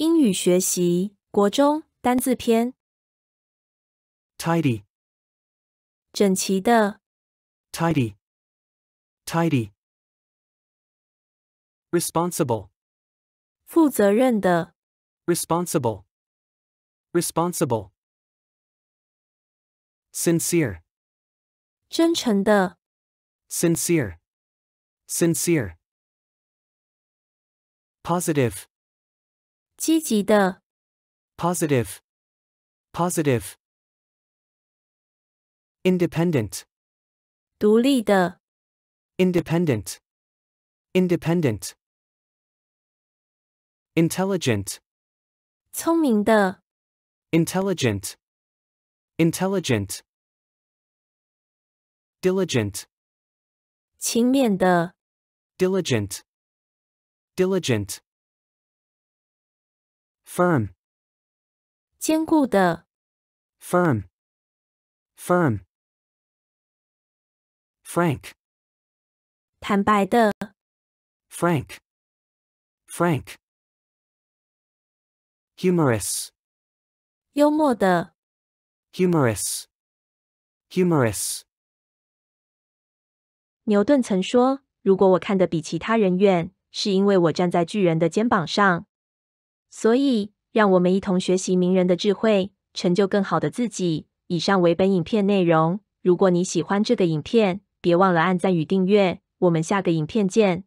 英语学习国中单字篇，tidy, 整齐的、tidy, tidy. Responsible, 负责任的、responsible, responsible. Sincere, 真诚的、sincere, sincere. Positive, 积极的、 positive, positive. Independent, 独立的、 independent, independent. Intelligent, 聪明的、 intelligent, intelligent. Diligent, 勤勉的、 diligent, diligent. Firm, 坚固的、 firm, firm. Frank, 坦白的、 frank, frank. Humorous, 幽默的、 humorous, humorous. 牛顿曾说：“如果我看得比其他人远，是因为我站在巨人的肩膀上。” ”所以，让我们一同学习名人的智慧，成就更好的自己。以上为本影片内容。如果你喜欢这个影片，别忘了按赞与订阅。我们下个影片见。